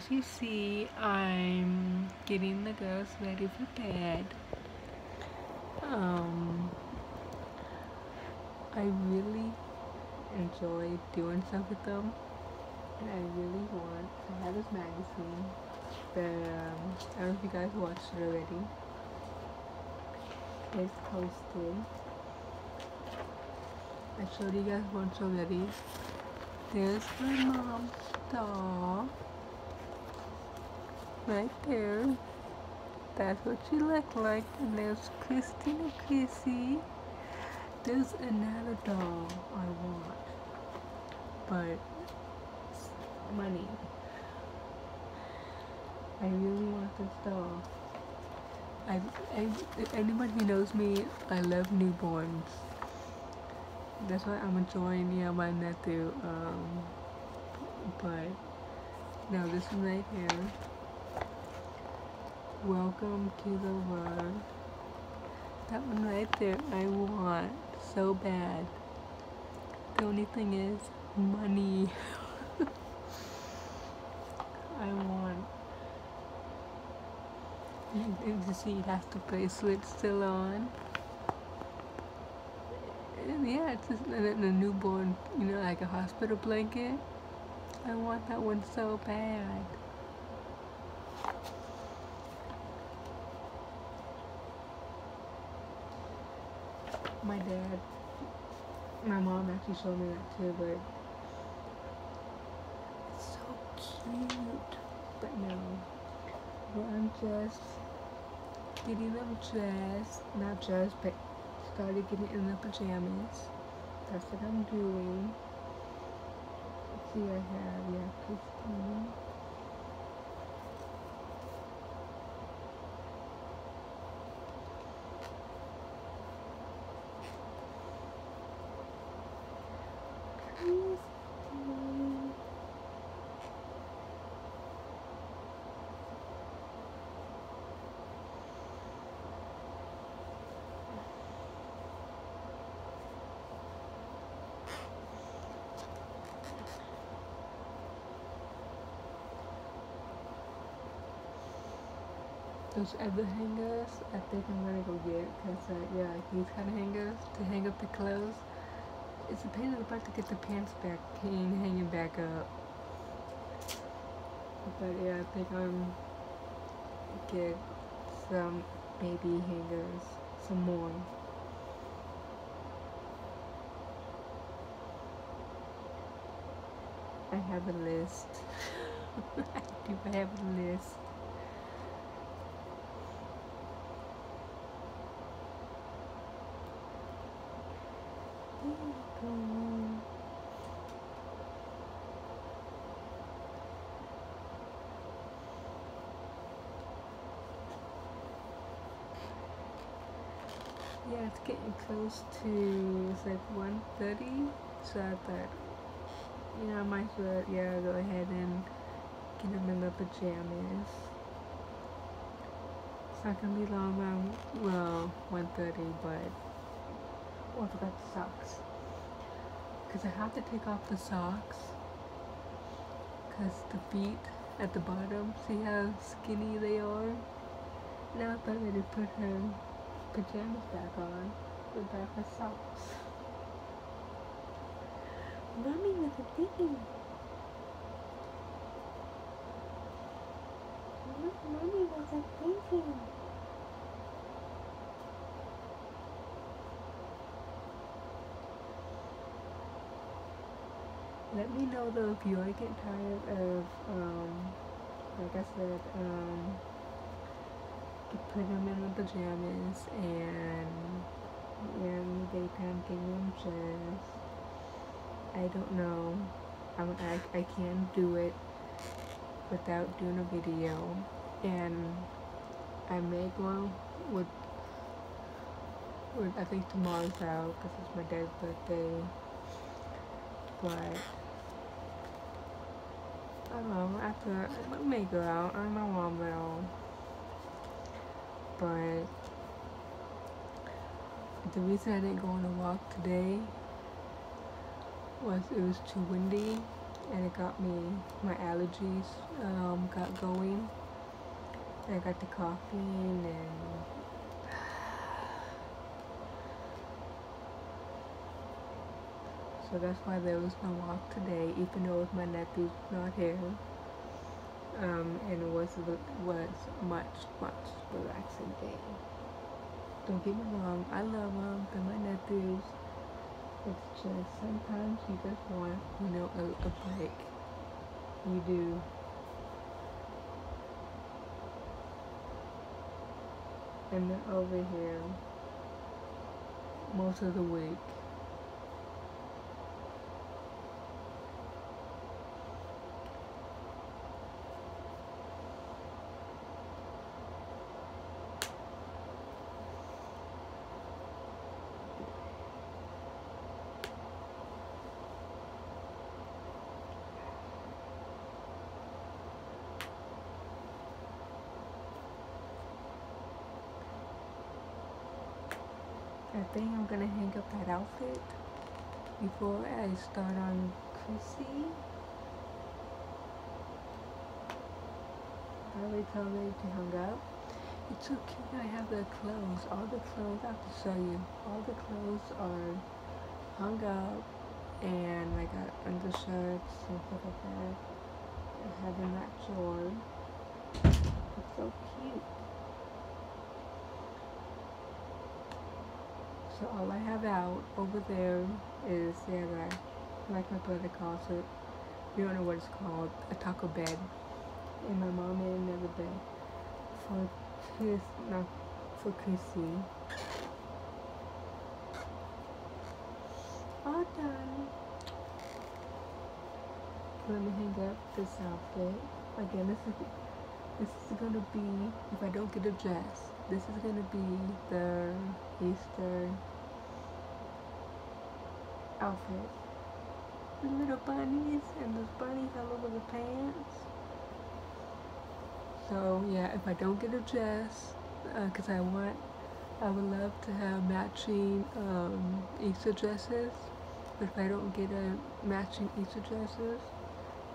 as you see, I'm getting the girls ready for bed. Um, I really enjoy doing stuff with them, and I really want. I have this magazine that um, I don't know if you guys watched it already. It's posted. I showed you guys once already. There's my mom's doll. Right there. That's what she looked like. And there's Christina Chrissy. There's another doll I want. But money. I really want this doll. I, I, anybody who knows me, I love newborns. That's why I'm enjoying yeah, my nephew. Um, but no, this one right here. Welcome to the world. That one right there, I want so bad. The only thing is money. I want. You see, it has the bracelet still on. And yeah, it's just a, a newborn, you know, like a hospital blanket. I want that one so bad. My dad, my mom actually showed me that too, but it's so cute. But no, well, I'm just getting them dressed, not dressed, but started getting in the pajamas. That's what I'm doing. Let's see, I have, yeah. Christine. Those other hangers, I think I'm gonna go get because uh, yeah, these kind of hangers to hang up the clothes. It's a pain in the butt to get the pants back hanging, hanging back up. But yeah, I think I'm get some baby hangers, some more. I have a list. I do. I have a list. Yeah, it's to it's like 1.30, so I thought, you know, I might as well, yeah, go ahead and get them in the pajamas. It's not gonna be long, um, well, 1.30, but, oh, I forgot the socks. Because I have to take off the socks, because the feet at the bottom, see how skinny they are? Now I thought to put her pajamas back on without her socks. Mommy was a thinking. Mommy was a thinking. Let me know though if you're getting tired of, um, like I said, um, to put them in the pajamas and in daytime room chairs. I don't know. I'm, I, I can't do it without doing a video. And I may go with, with I think tomorrow's out because it's my dad's birthday. But I don't know, after, I may go out. I don't know I will but the reason I didn't go on a walk today was it was too windy and it got me my allergies um, got going. I got the coughing and so that's why there was no walk today, even though my nephew's not here. Um, and it was was much much relaxing day. Don't get me wrong, I love them, they're my nephews. It's just sometimes you just want, you know, a, a break. You do. And then over here most of the week. I think I'm gonna hang up that outfit before I start on Chrissy. I already told her to hang up. It's cute I have the clothes. All the clothes, I have to show you. All the clothes are hung up and I got undershirts and stuff like that. I have in that drawer. It's so cute. So all I have out over there is yeah, like, like my brother calls it. We don't know what it's called. A taco bed. And my mom made another bed for his not for Chrissy. All done. Let me hang up this outfit. Again, this is this is gonna be if I don't get a dress. This is gonna be the Easter outfit. The little bunnies and those bunnies all over the pants. So yeah, if I don't get a dress, because uh, I want, I would love to have matching um, Easter dresses. But if I don't get a matching Easter dresses,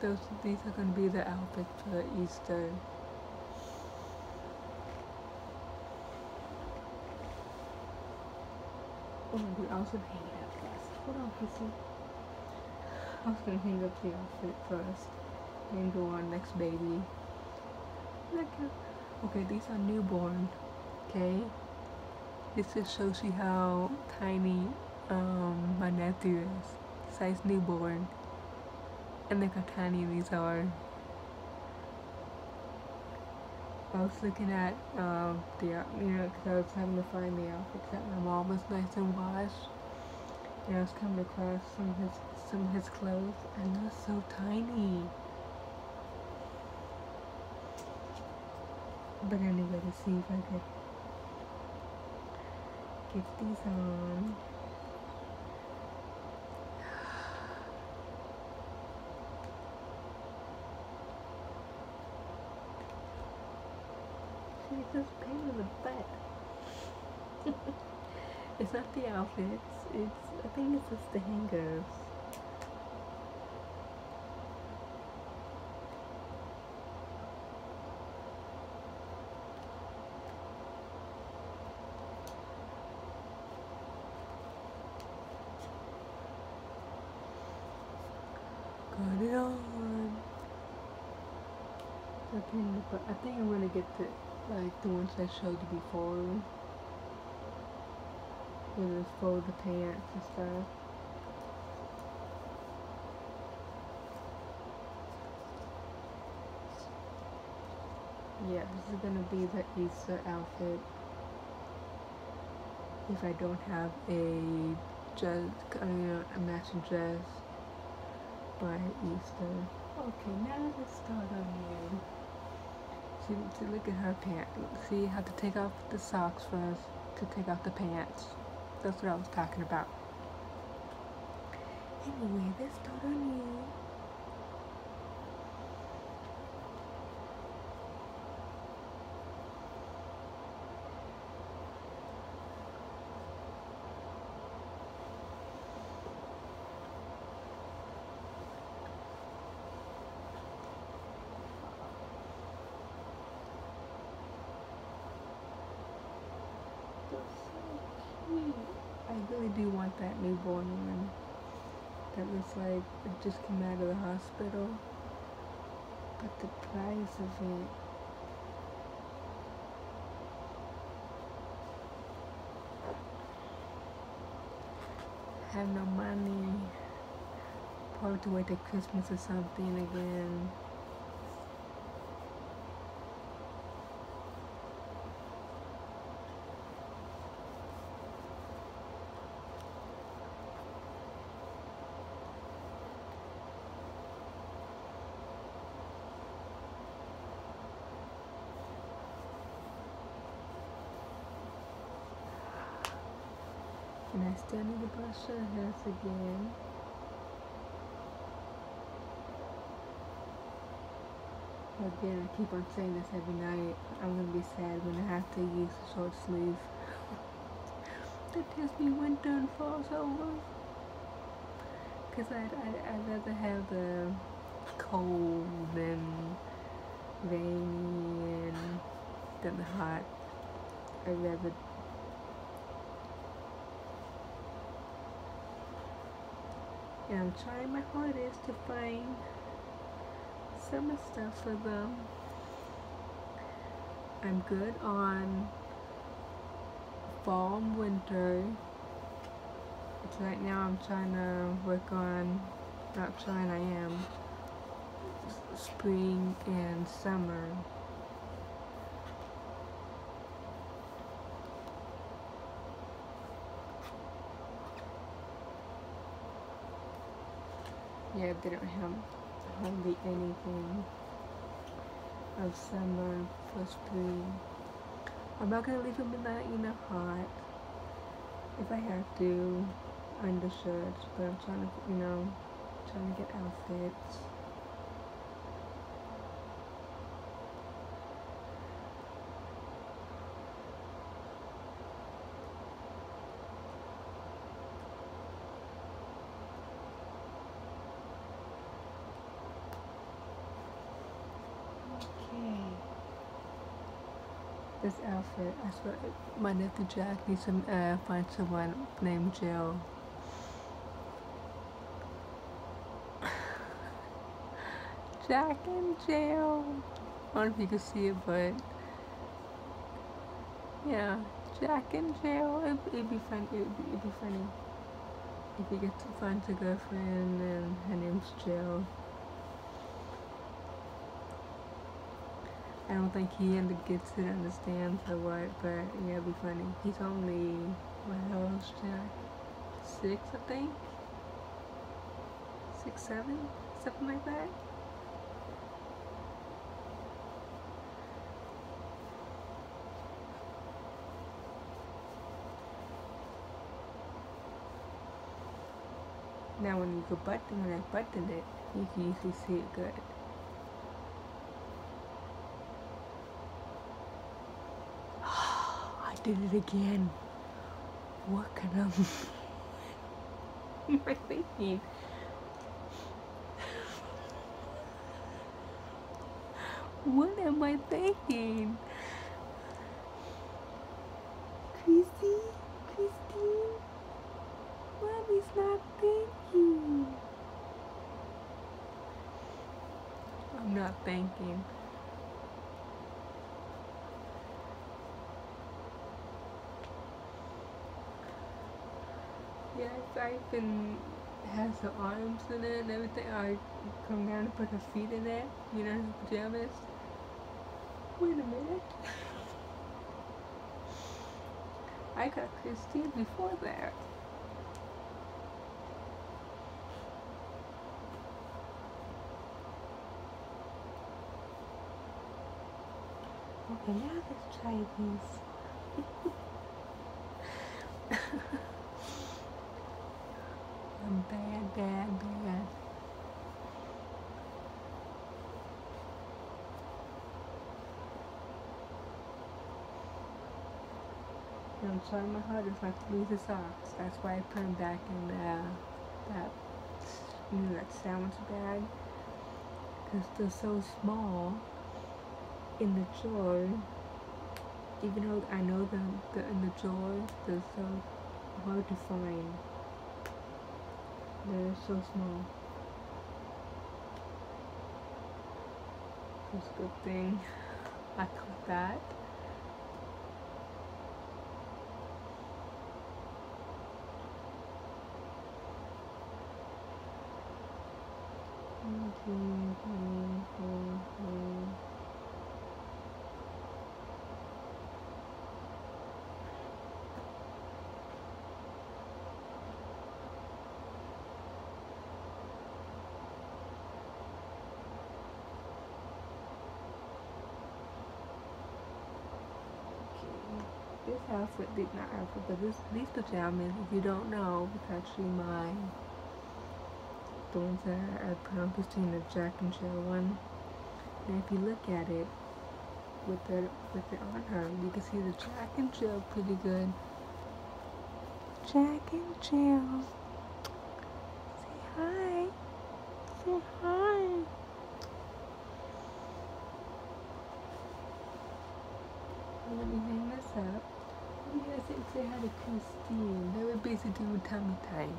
those these are going to be the outfits for Easter. Oh, we also hang it up first. Hold on, Kissy. I was gonna hang up the outfit first, then go on next baby. Look okay, these are newborn. Okay, this just shows you how tiny um, my nephew is. Size newborn, and look how tiny these are. I was looking at um, the, you know, because I was having to find the outfits that my mom was nice and washed. And I was coming across some of his, some of his clothes, and they're so tiny. But anyway, to see if I could get these on. Just pain in the butt. it's not the outfits. It's I think it's just the hangers. Got it on. I think, but I think I'm gonna get the like the ones I showed you before. With the fold the pants and stuff. Yeah, this is gonna be the Easter outfit. If I don't have a dress, I mean, a matching dress by Easter. Okay, now let's start on you. See, see, look at her pants. See, have to take off the socks first to take off the pants. That's what I was talking about. Anyway, let's start on you. Really do want that newborn one. That looks like it just came out of the hospital. But the price of it have no money. Probably to wait till Christmas or something again. And I her hair again. Again, I keep on saying this every night. I'm gonna be sad when I have to use a short sleeve. that tells me winter and fall's over. Cause I'd, I'd, I'd rather have the cold and rainy and than the hot. I'd rather and I'm trying my hardest to find summer stuff for them. I'm good on fall and winter. It's right now I'm trying to work on, not trying, I am, spring and summer. Yeah, they don't have hardly anything of summer for spring. I'm not gonna leave them in that, you know, hot. If I have to, undershirts, but I'm trying to, you know, trying to get outfits. This outfit, I swear, my nephew Jack needs to uh, find someone named Jill. Jack in jail. I don't know if you can see it, but yeah, Jack in jail. It, it'd be fun. It'd be, it'd be funny if he gets to find a girlfriend and her name's Jill. I don't think he and the gets it understands or what, but yeah, it'd be funny. He's only what else, Jack? Six, I think. Six, seven, something like that. Now when you go button, when I button it, you can usually see it good. Did it again. What can I? am thinking? What am I thinking? Chrissy? Christine? Mommy's not thinking. I'm not thinking. I even has her arms in it and everything. I come down and put her feet in it, you know, her pajamas. Wait a minute. I got Christine before that. Okay, now let's try these. Bad, bad, bad. And I'm trying my hardest not to lose the socks. That's why I put them back in the, that, you know, that sandwich bag. Because they're so small in the drawer. Even though I know them, they're in the drawer, they're so hard to find. They're so small. It's a good thing I caught that. This outfit, not outfit, but this these pajamas, if you don't know, it's actually mine the ones that I put on Christina Jack and Jill one. And if you look at it with it with it on her, you can see the Jack and Jill pretty good. Jack and Jill. Say hi. Say hi. Let me hang this up. I'm gonna say, hi to Christine. That would basically do tummy time.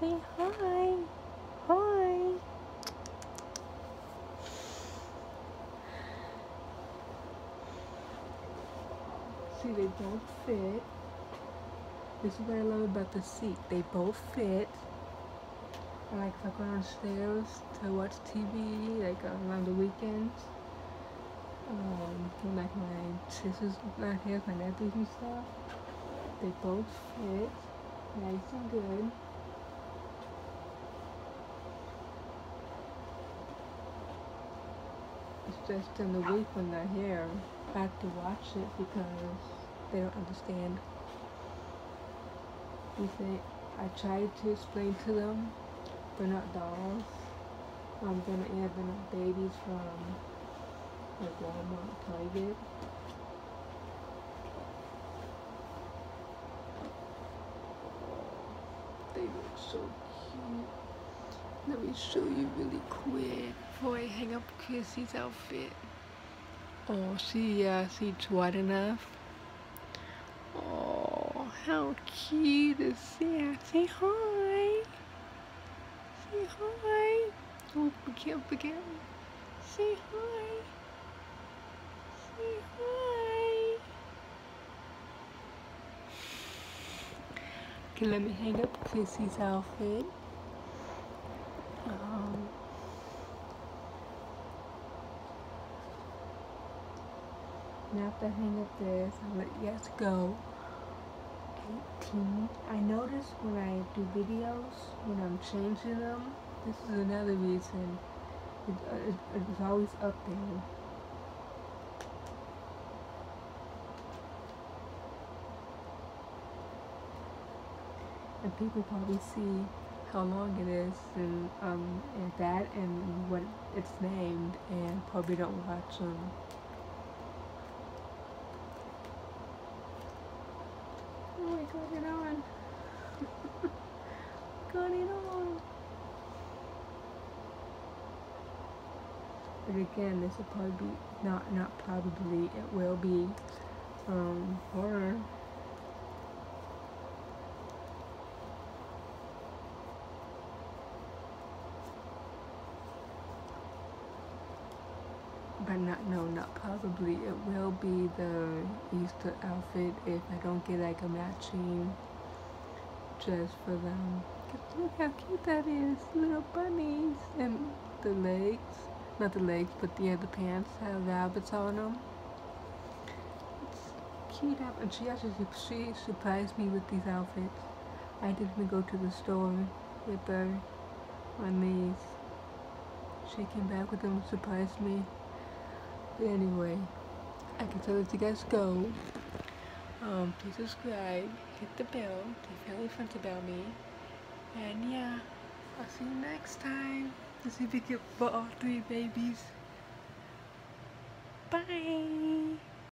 Say hi. Hi. See, they both fit. This is what I love about the seat. They both fit. like if I go downstairs to watch TV, like around the weekends, um, like my sisters here, my nephews and stuff, they both fit nice and good. It's just in the week when they're here, I have to watch it because they don't understand. You say, I try to explain to them they're not dolls. Um, they're not, yeah, they're not babies from like Walmart, Target. They look so cute. Let me show you really quick before I hang up Chrissy's outfit. Oh, see, yeah, uh, see, it's wide enough. Oh, how cute is that? Say hi. Say hi. Oh, we can't forget. Say hi. Say hi. Let me hang up Chrissy's outfit. Um, after I hang up this, I'll let yes, go. 18. I notice when I do videos, when I'm changing them, this is another reason. It, it, it's always up there. And people probably see how long it is and um and that and what it's named and probably don't watch them. Oh my god, it on. got it on. But again, this will probably be not not probably it will be um horror. but not probably it will be the Easter outfit if I don't get like a matching dress for them. Look how cute that is, little bunnies and the legs, not the legs, but the pants have rabbits on them. It's cute and she actually she surprised me with these outfits. I didn't go to the store with her on these. She came back with them, surprised me. But anyway, I can tell let you guys go. Um, please subscribe, hit the bell, tell family friends about me. And yeah, I'll see you next time. Let's see if we get for all three babies. Bye.